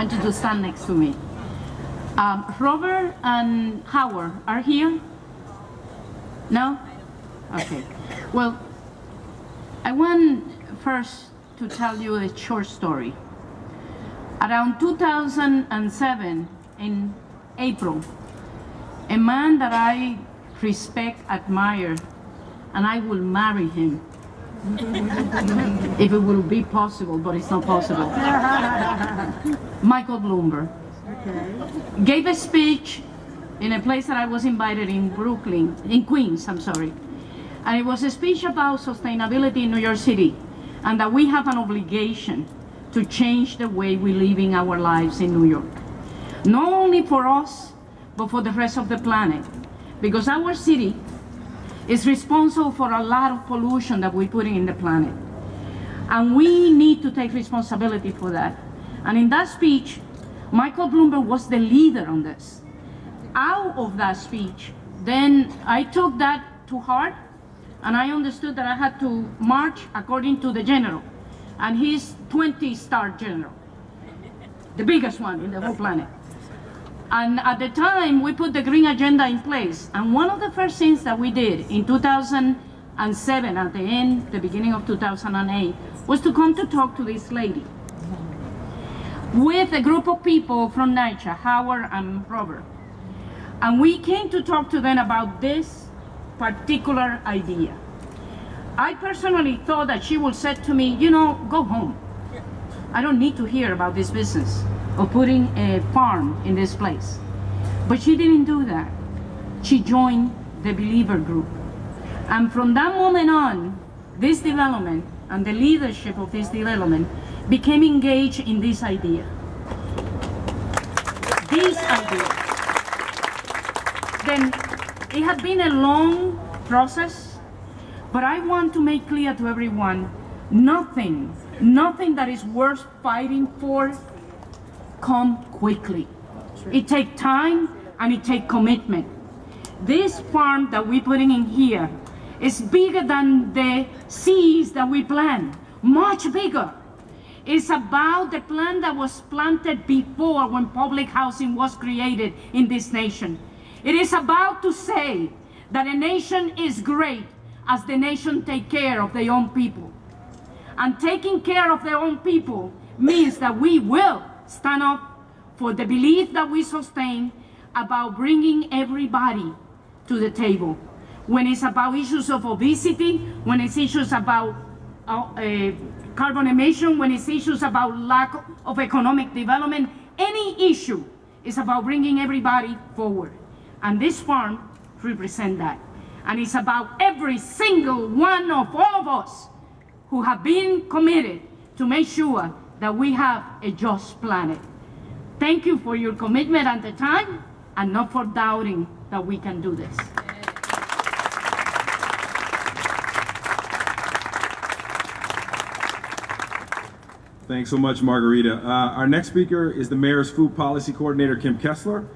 I want you to stand next to me. Um, Robert and Howard are here? No? Okay. Well, I want first to tell you a short story. Around 2007, in April, a man that I respect, admire, and I will marry him if it will be possible, but it's not possible. Michael Bloomberg gave a speech in a place that I was invited in Brooklyn, in Queens, I'm sorry. And it was a speech about sustainability in New York City and that we have an obligation to change the way we live in our lives in New York. Not only for us, but for the rest of the planet. Because our city is responsible for a lot of pollution that we're putting in the planet. And we need to take responsibility for that. And in that speech, Michael Bloomberg was the leader on this. Out of that speech, then I took that to heart and I understood that I had to march according to the general. And he's 20 star general, the biggest one in the whole planet. And at the time, we put the green agenda in place. And one of the first things that we did in 2007, at the end, the beginning of 2008, was to come to talk to this lady with a group of people from NYCHA, Howard and Robert. And we came to talk to them about this particular idea. I personally thought that she would say to me, you know, go home. I don't need to hear about this business of putting a farm in this place. But she didn't do that. She joined the Believer Group. And from that moment on, this development and the leadership of this development became engaged in this idea. This idea. Then it had been a long process, but I want to make clear to everyone, nothing, nothing that is worth fighting for come quickly. It takes time and it takes commitment. This farm that we're putting in here is bigger than the seeds that we plant, much bigger. It's about the plant that was planted before when public housing was created in this nation. It is about to say that a nation is great as the nation take care of their own people. And taking care of their own people means that we will stand up for the belief that we sustain about bringing everybody to the table. When it's about issues of obesity, when it's issues about uh, uh, carbon emission, when it's issues about lack of economic development, any issue is about bringing everybody forward. And this farm represents that. And it's about every single one of all of us who have been committed to make sure that we have a just planet. Thank you for your commitment at the time and not for doubting that we can do this. Thanks so much, Margarita. Uh, our next speaker is the Mayor's Food Policy Coordinator, Kim Kessler.